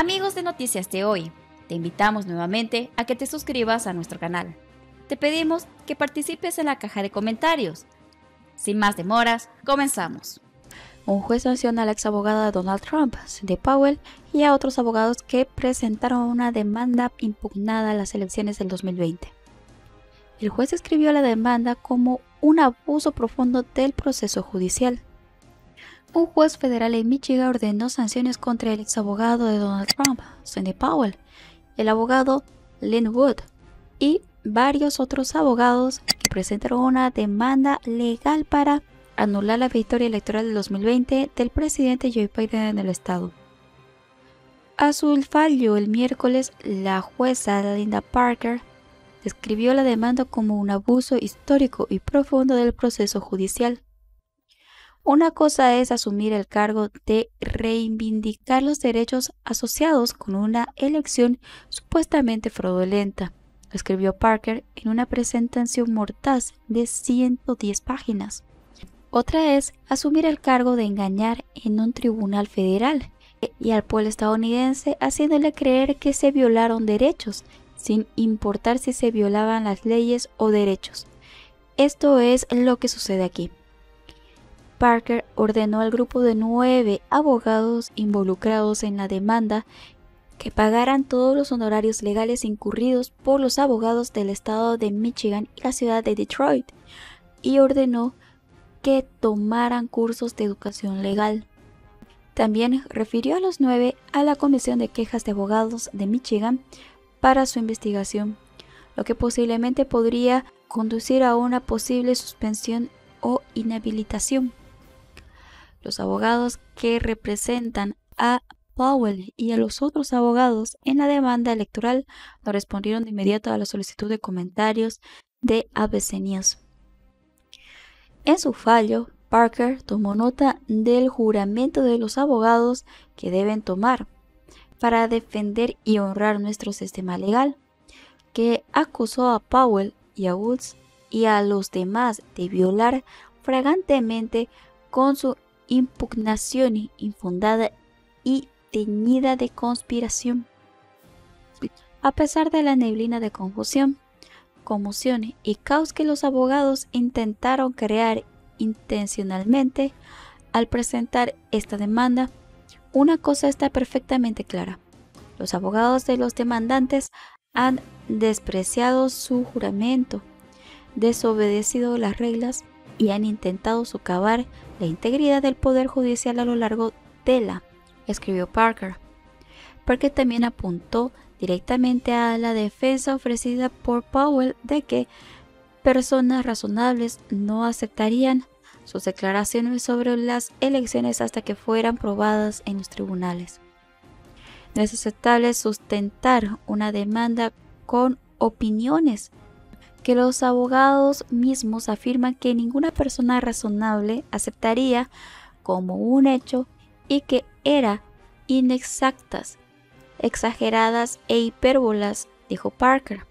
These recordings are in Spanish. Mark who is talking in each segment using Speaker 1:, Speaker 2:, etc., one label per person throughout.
Speaker 1: Amigos de Noticias de hoy, te invitamos nuevamente a que te suscribas a nuestro canal. Te pedimos que participes en la caja de comentarios. Sin más demoras, comenzamos.
Speaker 2: Un juez sancionó a la ex abogada de Donald Trump, Cindy Powell, y a otros abogados que presentaron una demanda impugnada a las elecciones del 2020. El juez escribió la demanda como un abuso profundo del proceso judicial. Un juez federal en Michigan ordenó sanciones contra el ex abogado de Donald Trump, Cindy Powell, el abogado Lynn Wood y varios otros abogados que presentaron una demanda legal para anular la victoria electoral del 2020 del presidente Joe Biden en el estado. A su fallo el miércoles, la jueza Linda Parker describió la demanda como un abuso histórico y profundo del proceso judicial. Una cosa es asumir el cargo de reivindicar los derechos asociados con una elección supuestamente fraudulenta, escribió Parker en una presentación mortal de 110 páginas. Otra es asumir el cargo de engañar en un tribunal federal y al pueblo estadounidense haciéndole creer que se violaron derechos sin importar si se violaban las leyes o derechos. Esto es lo que sucede aquí. Parker ordenó al grupo de nueve abogados involucrados en la demanda que pagaran todos los honorarios legales incurridos por los abogados del estado de Michigan y la ciudad de Detroit, y ordenó que tomaran cursos de educación legal. También refirió a los nueve a la Comisión de Quejas de Abogados de Michigan para su investigación, lo que posiblemente podría conducir a una posible suspensión o inhabilitación. Los abogados que representan a Powell y a los otros abogados en la demanda electoral no respondieron de inmediato a la solicitud de comentarios de ABC News. En su fallo, Parker tomó nota del juramento de los abogados que deben tomar para defender y honrar nuestro sistema legal, que acusó a Powell y a Woods y a los demás de violar fragantemente con su impugnación infundada y teñida de conspiración. A pesar de la neblina de confusión, conmoción y caos que los abogados intentaron crear intencionalmente al presentar esta demanda, una cosa está perfectamente clara. Los abogados de los demandantes han despreciado su juramento, desobedecido las reglas y han intentado socavar la integridad del Poder Judicial a lo largo de la, escribió Parker, porque también apuntó directamente a la defensa ofrecida por Powell de que personas razonables no aceptarían sus declaraciones sobre las elecciones hasta que fueran probadas en los tribunales. No es aceptable sustentar una demanda con opiniones que los abogados mismos afirman que ninguna persona razonable aceptaría como un hecho y que era inexactas, exageradas e hipérbolas, dijo Parker.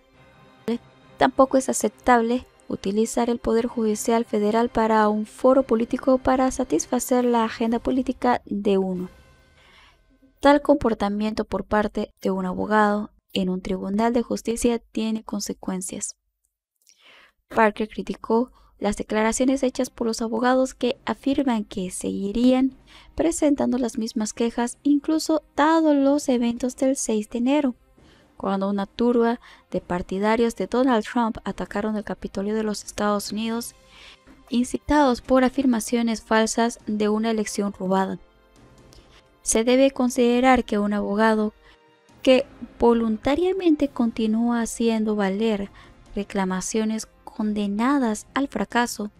Speaker 2: Tampoco es aceptable utilizar el Poder Judicial Federal para un foro político para satisfacer la agenda política de uno. Tal comportamiento por parte de un abogado en un tribunal de justicia tiene consecuencias. Parker criticó las declaraciones hechas por los abogados que afirman que seguirían presentando las mismas quejas incluso dado los eventos del 6 de enero cuando una turba de partidarios de Donald Trump atacaron el Capitolio de los Estados Unidos, incitados por afirmaciones falsas de una elección robada. Se debe considerar que un abogado que voluntariamente continúa haciendo valer reclamaciones condenadas al fracaso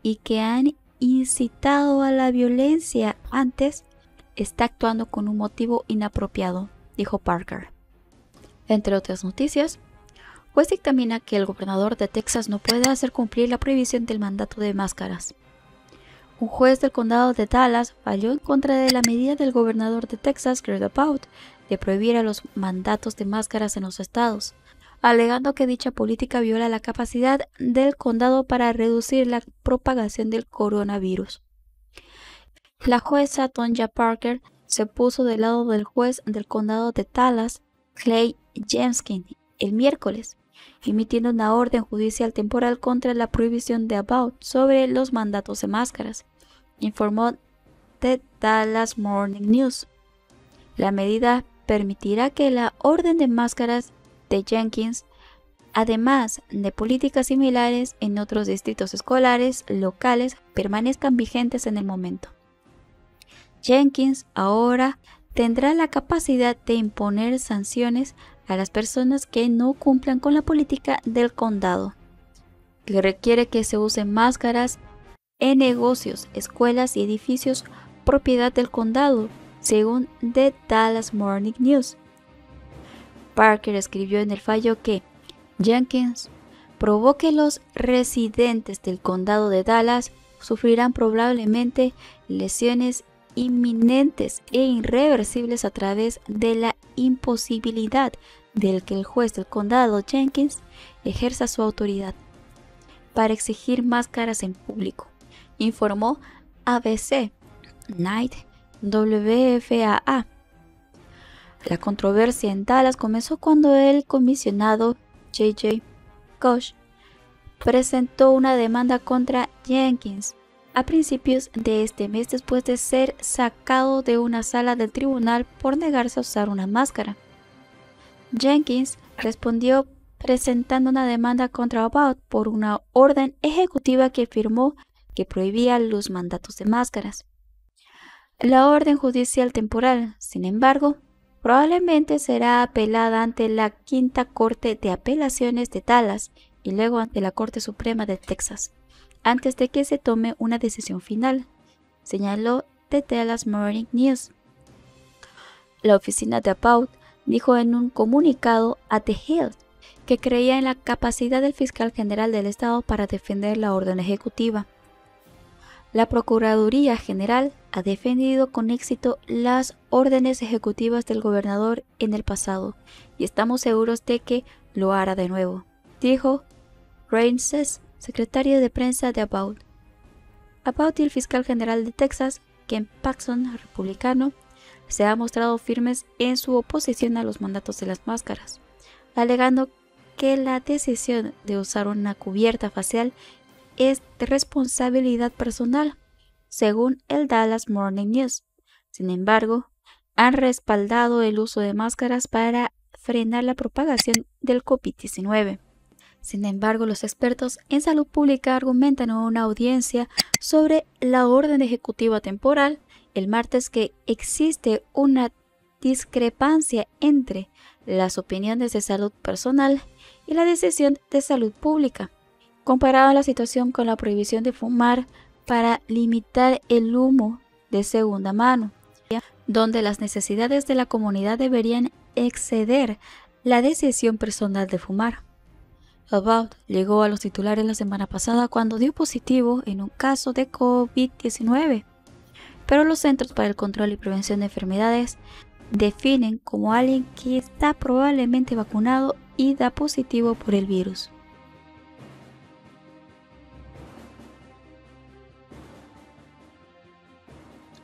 Speaker 2: y que han incitado a la violencia antes, está actuando con un motivo inapropiado, dijo Parker. Entre otras noticias, juez dictamina que el gobernador de Texas no puede hacer cumplir la prohibición del mandato de máscaras. Un juez del condado de Dallas falló en contra de la medida del gobernador de Texas, Greg Abbott, de prohibir a los mandatos de máscaras en los estados, alegando que dicha política viola la capacidad del condado para reducir la propagación del coronavirus. La jueza Tonja Parker se puso del lado del juez del condado de Dallas, Clay Jemskin, el miércoles, emitiendo una orden judicial temporal contra la prohibición de About sobre los mandatos de máscaras, informó The Dallas Morning News. La medida permitirá que la orden de máscaras de Jenkins, además de políticas similares en otros distritos escolares locales, permanezcan vigentes en el momento. Jenkins ahora tendrá la capacidad de imponer sanciones a las personas que no cumplan con la política del condado, que requiere que se usen máscaras en negocios, escuelas y edificios propiedad del condado, según The Dallas Morning News. Parker escribió en el fallo que Jenkins probó que los residentes del condado de Dallas sufrirán probablemente lesiones inminentes e irreversibles a través de la imposibilidad del que el juez del condado Jenkins ejerza su autoridad para exigir máscaras en público, informó ABC Night WFAA. La controversia en Dallas comenzó cuando el comisionado J.J. Koch presentó una demanda contra Jenkins a principios de este mes después de ser sacado de una sala del tribunal por negarse a usar una máscara. Jenkins respondió presentando una demanda contra About por una orden ejecutiva que firmó que prohibía los mandatos de máscaras. La orden judicial temporal, sin embargo, probablemente será apelada ante la Quinta Corte de Apelaciones de Dallas y luego ante la Corte Suprema de Texas antes de que se tome una decisión final, señaló The Dallas Morning News. La oficina de About dijo en un comunicado a The Hill que creía en la capacidad del fiscal general del Estado para defender la orden ejecutiva. La Procuraduría General ha defendido con éxito las órdenes ejecutivas del gobernador en el pasado y estamos seguros de que lo hará de nuevo, dijo Reigns secretario de prensa de About. About y el fiscal general de Texas, Ken Paxson, republicano, se ha mostrado firmes en su oposición a los mandatos de las máscaras, alegando que la decisión de usar una cubierta facial es de responsabilidad personal, según el Dallas Morning News. Sin embargo, han respaldado el uso de máscaras para frenar la propagación del COVID-19. Sin embargo, los expertos en salud pública argumentan en una audiencia sobre la orden ejecutiva temporal el martes que existe una discrepancia entre las opiniones de salud personal y la decisión de salud pública, comparada la situación con la prohibición de fumar para limitar el humo de segunda mano, donde las necesidades de la comunidad deberían exceder la decisión personal de fumar. About llegó a los titulares la semana pasada cuando dio positivo en un caso de COVID-19, pero los Centros para el Control y Prevención de Enfermedades definen como alguien que está probablemente vacunado y da positivo por el virus.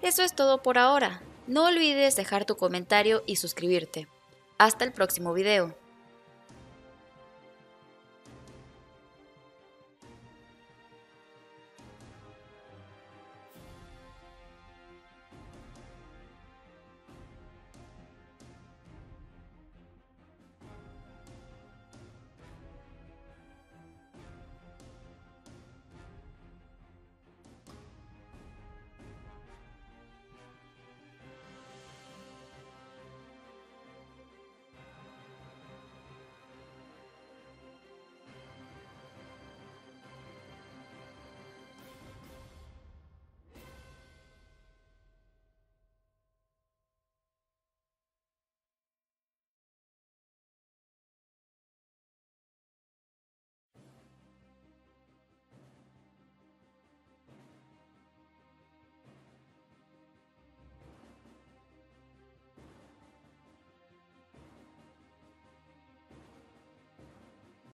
Speaker 1: Eso es todo por ahora. No olvides dejar tu comentario y suscribirte. Hasta el próximo video.